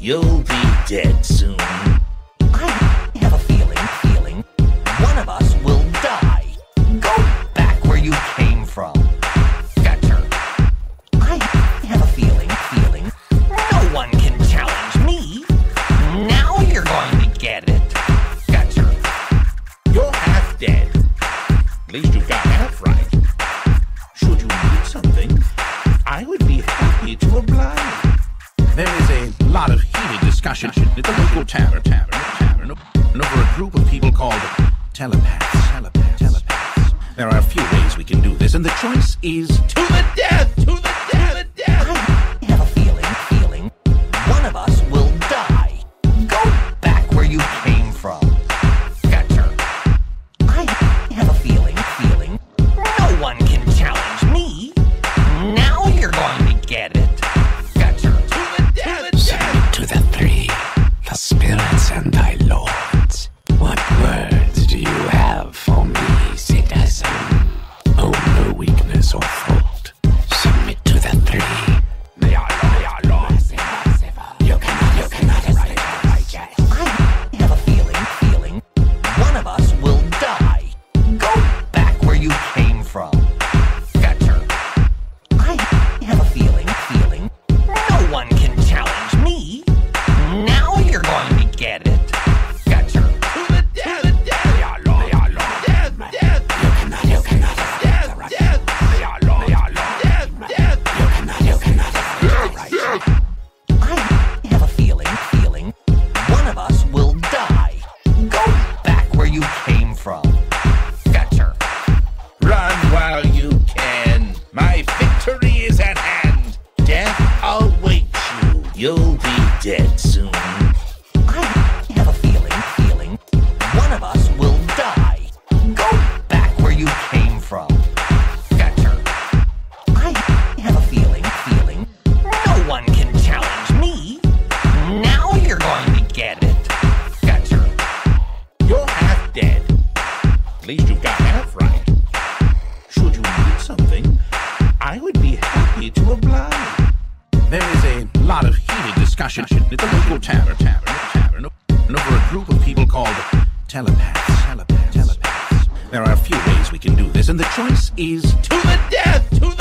You'll be dead soon. I have a feeling, feeling, one of us will die. Go back where you came from. Fetcher. I have a feeling, feeling, no one can challenge me. Now you're going to get it. Fetcher. You're half dead. At least you got half right. Should you need something, I would be happy to oblige. Of heated discussion at the local tavern, tavern, tavern, and over a group of people called telepaths. Telepaths. Telepaths. There are a few ways we can do this, and the choice is To the death! The three, the spirits and thy lords. What words do you have for me, You'll be dead soon. I have a feeling, feeling, one of us will die. Go back where you came from. Fetcher. I have a feeling, feeling, no one can challenge me. Now you're going to get it. Fetcher. You're half dead. At least you got half right. Should you need something, I would be happy to oblige. Discussion at the local tavern, tavern, tavern, over a group of people called telepaths. Telepaths. Telepaths. There are a few ways we can do this, and the choice is To the death!